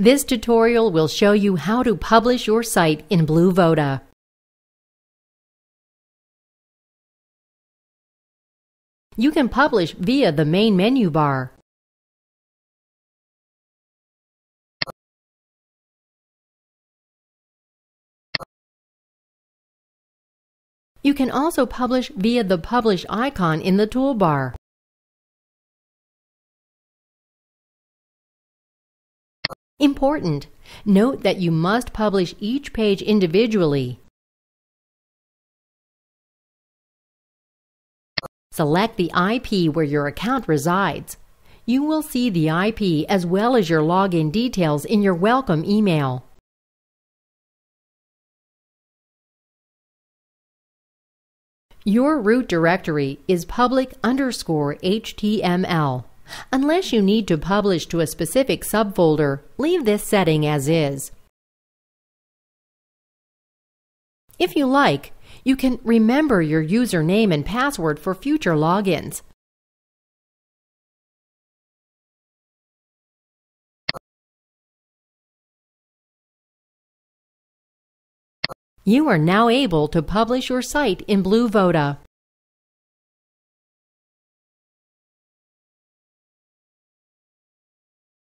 This tutorial will show you how to publish your site in BlueVoda. You can publish via the main menu bar. You can also publish via the Publish icon in the toolbar. Important! Note that you must publish each page individually. Select the IP where your account resides. You will see the IP as well as your login details in your welcome email. Your root directory is public underscore HTML. Unless you need to publish to a specific subfolder, leave this setting as is. If you like, you can remember your username and password for future logins. You are now able to publish your site in BlueVoda.